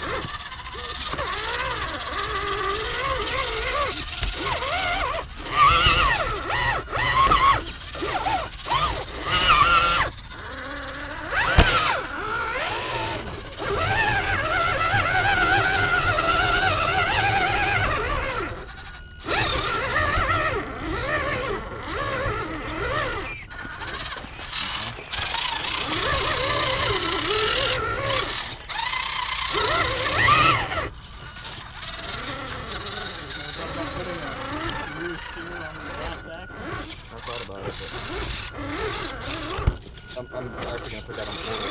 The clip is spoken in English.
Mm-hmm. I'm, I'm actually gonna put that on.